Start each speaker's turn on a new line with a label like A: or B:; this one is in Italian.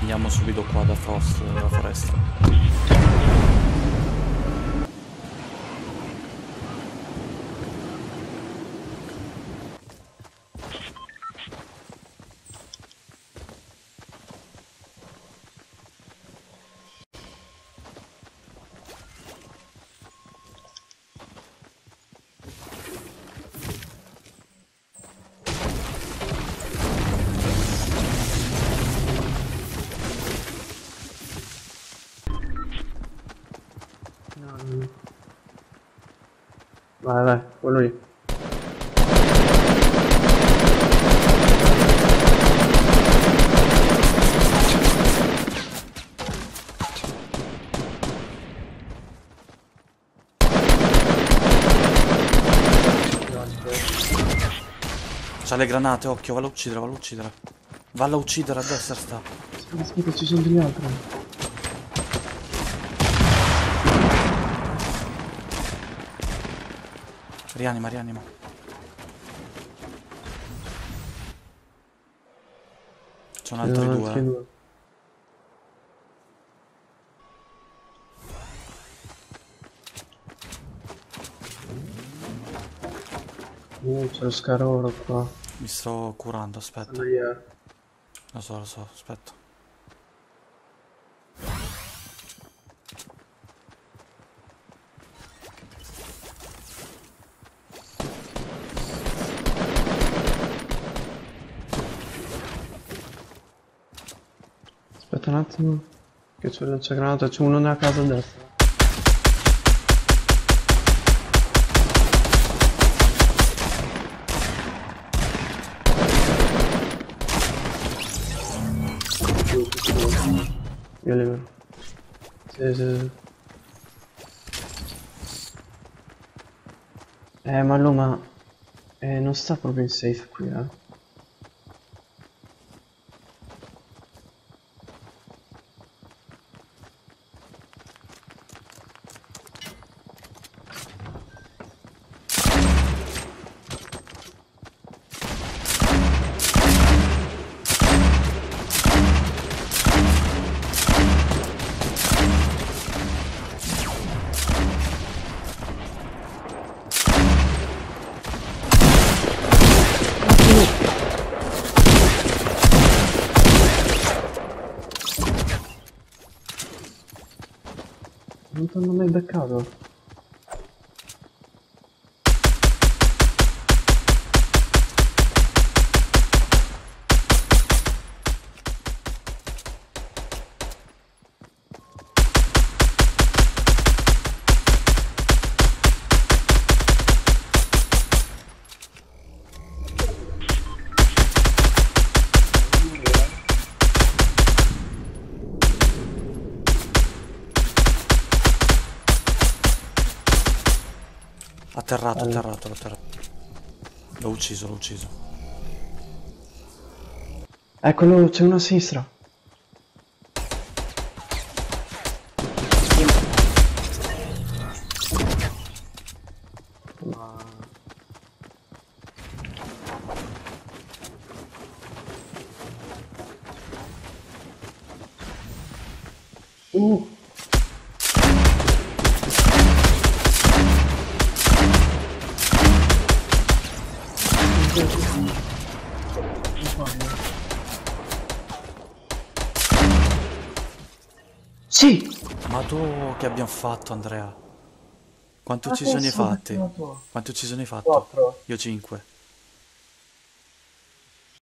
A: Andiamo subito qua da Frost, dalla foresta.
B: Vai, vai, quello lì.
A: C'ha le granate, occhio, valla a uccidere, valla a uccidere. Valla a uccidere, a destra sta.
B: Aspetta, aspetta, ci sono degli altri.
A: Rianima, rianima. Sono altri
B: sono
A: due.
B: due. Uh, c'è lo scaroro qua.
A: Mi sto curando, aspetta. Lo so, lo so, aspetta.
B: Aspetta un attimo. Che c'è il lanciagranata, c'è uno nella casa a destra. Io li vedo. Sì, sì, sì. Eh, ma lui, ma... Eh, non sta proprio in safe qui, eh. Não tô no meio da casa, ó.
A: Atterrato,
B: Bello.
A: atterrato, atterrato. L'ho ucciso, l'ho ucciso.
B: Eccolo, c'è uno a sinistra. Uh! Sì!
A: Ma tu che abbiamo fatto, Andrea? Quante uccisioni hai fatte? Quante uccisioni hai fatto?
B: Quattro.
A: Io 5.